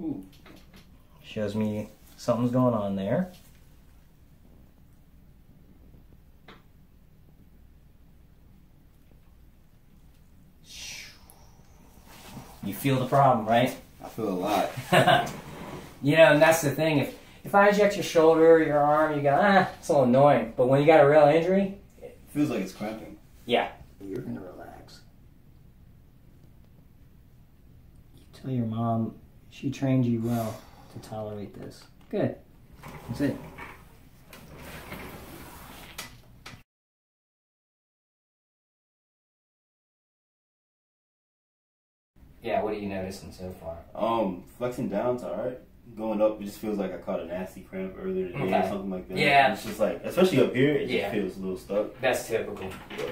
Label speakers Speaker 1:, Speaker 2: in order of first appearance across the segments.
Speaker 1: Ooh.
Speaker 2: Shows me something's going on there. You feel the problem, right?
Speaker 1: I feel a lot.
Speaker 2: you know, and that's the thing. If if I inject your shoulder, your arm, you go, ah, it's a little annoying. But when you got a real injury, it
Speaker 1: Feels like it's cramping.
Speaker 2: yeah, you're gonna relax. You tell your mom she trained you well to tolerate this. Good. That's it. Yeah, what are you noticing so far?
Speaker 1: Um, flexing down's alright. Going up, it just feels like I caught a nasty cramp earlier today
Speaker 2: Okay.
Speaker 1: or something like that.
Speaker 2: Yeah.
Speaker 1: It's just like, especially up here, it
Speaker 2: Yeah.
Speaker 1: just feels a little stuck.
Speaker 2: That's typical.
Speaker 1: But,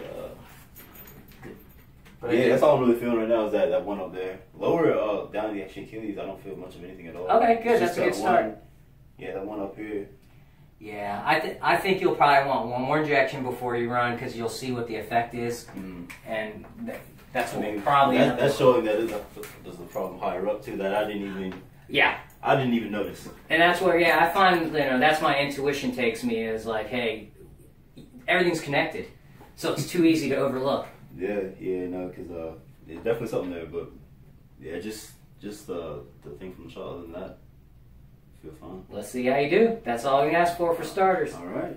Speaker 2: But
Speaker 1: yeah, that's all I'm really feeling right now is that, that one up there. Lower, uh, down the actual Achilles, I don't feel much of anything at all.
Speaker 2: Okay, good. That's a good
Speaker 1: that
Speaker 2: start.
Speaker 1: one- yeah, that one up here.
Speaker 2: Yeah, I th- I think you'll probably want one more injection before you run because you'll see what the effect is,
Speaker 1: Mm.
Speaker 2: and th- that's
Speaker 1: I
Speaker 2: what
Speaker 1: mean,
Speaker 2: we probably.
Speaker 1: that, that's showing that there's a, there's a problem higher up too that I didn't even
Speaker 2: yeah,
Speaker 1: I didn't even notice.
Speaker 2: and that's where yeah I find you know that's my intuition takes me is like hey, everything's connected, so it's too easy to overlook.
Speaker 1: Yeah, yeah, no, because uh, there's definitely something there, but yeah, just just uh, the thing from the and that, feel fine.
Speaker 2: Let's see how you do. That's all we ask for for starters.
Speaker 1: All right.